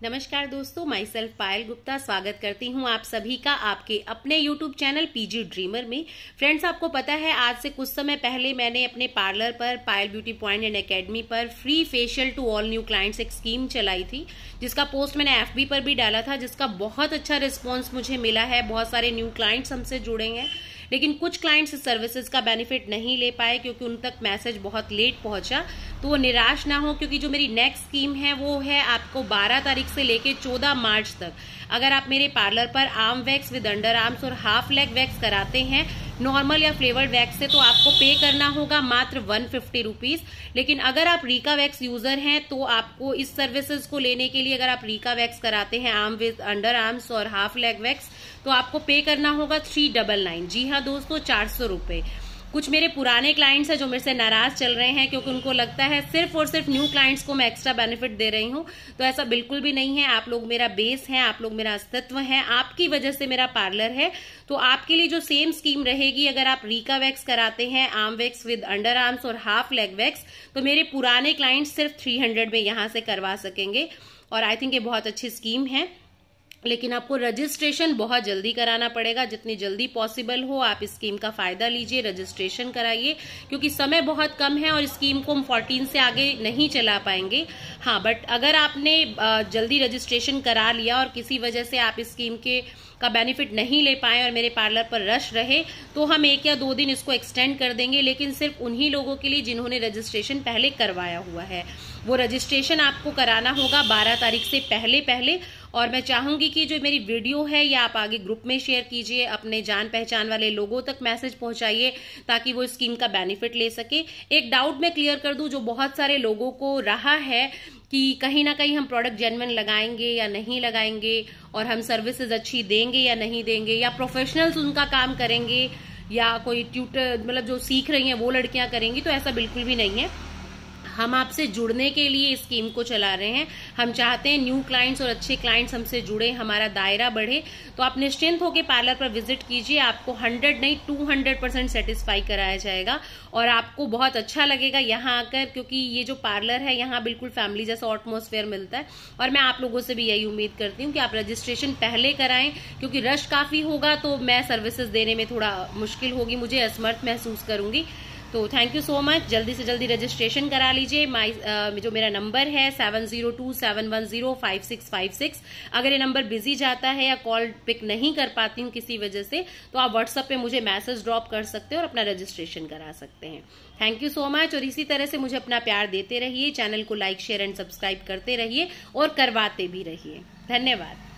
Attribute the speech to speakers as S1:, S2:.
S1: नमस्कार दोस्तों my self पायल गुप्ता स्वागत करती हूँ आप सभी का आपके अपने यूट्यूब चैनल पीजी ड्रीमर में। फ्रेंड्स आपको पता है, आज से कुछ समय पहले मैंने अपने पार्लर पर, Payal beauty point and academy पर free facial to all new clients एक स्कीम चलाई थी, जिसका पोस्ट मैंने एफबी पर भी डाला था, जिसका बहुत अच्छा रिस्पॉन्स मुझे मिला है। बहुत सारे न्यू क्लाइंट्स हमसे जुड़े हैं। लेकिन कुछ क्लाइंट्स इस सर्विसेज़ का बेनिफिट नहीं ले पाए क्योंकि उन तक मैसेज बहुत लेट पहुँचा तो वो निराश ना हो क्योंकि जो मेरी नेक्स्ट स्कीम है, वो है आपको 12 तारीख से लेके 14 मार्च तक। अगर आप मेरे पार्लर पर arm wax with under arms और हाफ़ लेग वैक्स कराते हैं नॉर्मल या फ्लेवर्ड वैक्स से तो आपको पे करना होगा मात्र वन फिफ्टी रुपीज़ लेकिन अगर आप रीका वैक्स यूज़र हैं तो आपको इस सर्विसेज़ को लेने के लिए अगर आप रीका वैक्स कराते हैं आर्म विद, अंडर आर्म्स और हाफ़ लेग वैक्स तो आपको पे करना होगा थ्री डबल नाइन। जी हाँ दोस्तों, चार सौ रुपए। कुछ मेरे पुराने क्लाइंट्स हैं जो मेरे से नाराज़ चल रहे हैं क्योंकि उनको लगता है सिर्फ़ और सिर्फ़ न्यू क्लाइंट्स को मैं एक्स्ट्रा बेनिफिट दे रही हूँ। तो ऐसा बिल्कुल भी नहीं है। आप लोग मेरा बेस है, आप लोग मेरा अस्तित्व है। आपकी वजह से मेरा पार्लर है। तो आपके लिए जो सेम स्कीम रहेगी, अगर आप रीका वैक्स कराते हैं arm wax with under arms और हाफ़ लेग वैक्स तो मेरे पुराने क्लाइंट्स सिर्फ़ थ्री में यहाँ से करवा सकेंगे। और आई थिंक ये बहुत अच्छी स्कीम है। लेकिन आपको रजिस्ट्रेशन बहुत जल्दी कराना पड़ेगा। जितनी जल्दी पॉसिबल हो, आप इस स्कीम का फ़ायदा लीजिए रजिस्ट्रेशन कराइए, क्योंकि समय बहुत कम है और स्कीम को हम 14 से आगे नहीं चला पाएँगे। हाँ बट अगर आपने जल्दी रजिस्ट्रेशन करा लिया और किसी वजह से आप इस स्कीम के, का बेनिफिट नहीं ले पाए और मेरे पार्लर पर रश रहे तो हम एक या दो दिन इसको एक्सटेंड कर देंगे, लेकिन सिर्फ़ उन्हीं लोगों के लिए जिन्होंने रजिस्ट्रेशन पहले करवाया हुआ है। वो रजिस्ट्रेशन आपको कराना होगा 12 तारीख से पहले पहले, और मैं चाहूँगी कि जो मेरी वीडियो है, या आप आगे ग्रुप में शेयर कीजिए, अपने जान पहचान वाले लोगों तक मैसेज पहुंचाइए, ताकि वो स्कीम का बेनिफिट ले सके। एक डाउट मैं क्लियर कर दूँ, जो बहुत सारे लोगों को रहा है कि कहीं ना कहीं हम प्रोडक्ट जेनविन लगाएँगे या नहीं लगाएँगे, और हम सर्विसेज़ अच्छी देंगे या नहीं देंगे, या प्रोफेशनल्स उनका काम करेंगे, या कोई ट्यूटर मतलब जो सीख रही हैं वो लड़कियाँ करेंगी तो ऐसा बिल्कुल भी नहीं है। हम आपसे जुड़ने के लिए इस स्कीम को चला रहे हैं। हम चाहते हैं न्यू क्लाइंट्स और अच्छे क्लाइंट्स हमसे जुड़े, हमारा दायरा बढ़े। तो आप निश्चिंत होकर पार्लर पर विज़िट कीजिए। आपको 100 नहीं 200 परसेंट सेटिस्फाई कराया जाएगा और आपको बहुत अच्छा लगेगा यहाँ आकर क्योंकि ये जो पार्लर है, यहाँ बिल्कुल फैमिली जैसा एटमोसफेयर मिलता है। और मैं आप लोगों से भी यही उम्मीद करती हूँ कि आप रजिस्ट्रेशन पहले कराएँ, क्योंकि रश काफ़ी होगा तो मैं सर्विसेज़ देने में थोड़ा मुश्किल होगी, मुझे असमर्थ महसूस करूँगी। तो थैंक यू सो मच जल्दी से जल्दी रजिस्ट्रेशन करा लीजिए। माई जो मेरा नंबर है seven zero two seven one zero five six five six अगर ये नंबर बिज़ी जाता है या कॉल पिक नहीं कर पाती हूँ किसी वजह से तो आप व्हाट्सएप पे मुझे मैसेज ड्रॉप कर सकते हैं और अपना रजिस्ट्रेशन करा सकते हैं। थैंक यू सो मच और इसी तरह से मुझे अपना प्यार देते रहिए। चैनल को लाइक शेयर एंड सब्सक्राइब करते रहिए और करवाते भी रहिए। धन्यवाद।